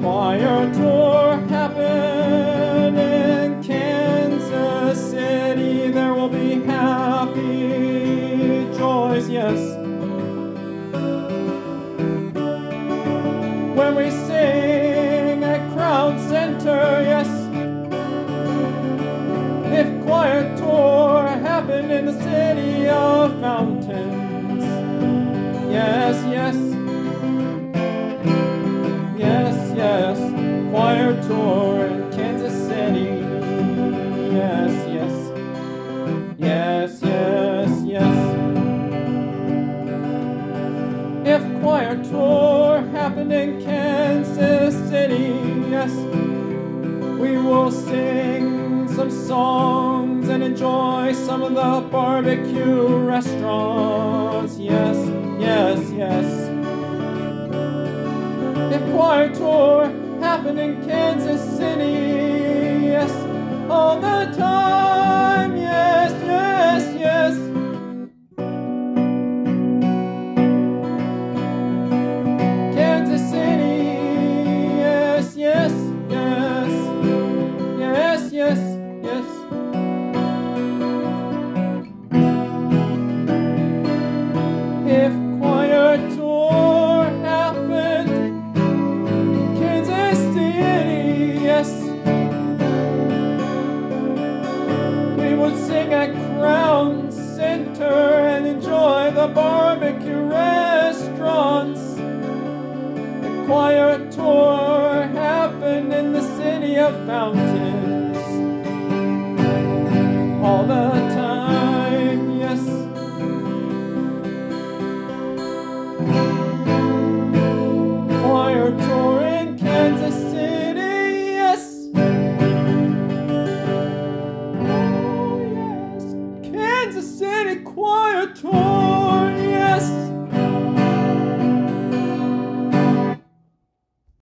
choir tour happen in Kansas City, there will be happy joys, yes. When we sing at Crown Center, yes. If choir tour happened in the city of fountains, yes. Yes, choir tour in Kansas City. Yes, yes, yes, yes, yes. If choir tour happened in Kansas City, yes, we will sing some songs and enjoy some of the barbecue restaurants. Yes, yes, yes. If choir tour happened sing at Crown Center and enjoy the barbecue restaurants. The choir tour happened in the city of fountains. Kansas City Choir Tour.